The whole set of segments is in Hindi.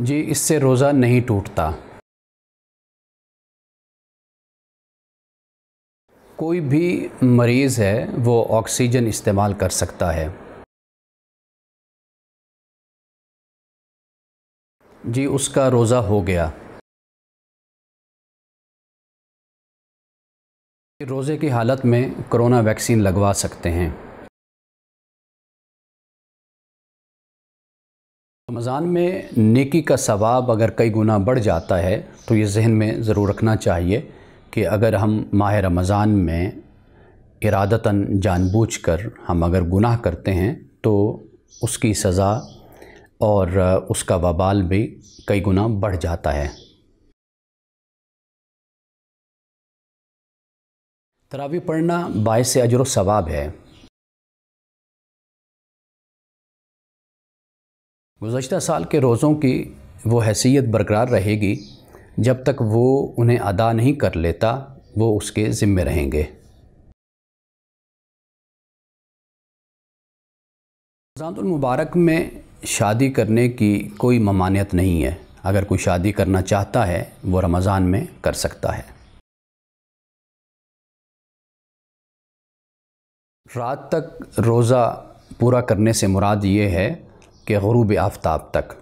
जी, इससे रोज़ा नहीं टूटता। कोई भी मरीज़ है, वो ऑक्सीजन इस्तेमाल कर सकता है। जी, उसका रोज़ा हो गया। रोज़े की हालत में कोरोना वैक्सीन लगवा सकते हैं। रमज़ान में नेकी का सवाब अगर कई गुना बढ़ जाता है तो ये जहन में ज़रूर रखना चाहिए कि अगर हम माह रमज़ान में इरादतन जानबूझकर हम अगर गुनाह करते हैं तो उसकी सज़ा और उसका वबाल भी कई गुना बढ़ जाता है। तरावी पढ़ना बायस अजर सवाब है। गुज्त साल के रोज़ों की वो हैसियत बरकरार रहेगी, जब तक वो उन्हें अदा नहीं कर लेता, वो उसके ज़िम्मे रहेंगे। रमज़ान मुबारक में शादी करने की कोई ममानियत नहीं है। अगर कोई शादी करना चाहता है, वो रमज़ान में कर सकता है। रात तक रोज़ा पूरा करने से मुराद ये है कि गरूब आफ्ताब तक,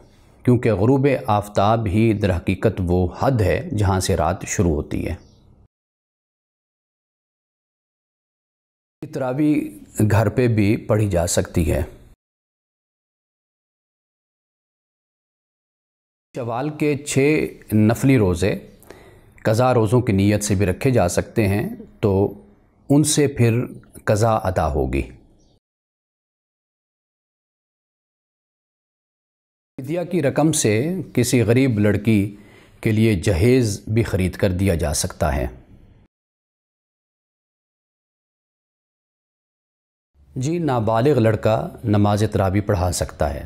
क्योंकि गरूब आफ्ताब ही दर हकीकत वो हद है जहाँ से रात शुरू होती है। तरावी घर पे भी पढ़ी जा सकती है। शवाल के छः नफली रोज़े, कज़ा रोज़ों की नीयत से भी रखे जा सकते हैं तो उनसे फिर कज़ा अदा होगी। विद्या की रकम से किसी गरीब लड़की के लिए जहेज़ भी ख़रीद कर दिया जा सकता है। जी नाबालिग लड़का नमाज़ तरावी पढ़ा सकता है।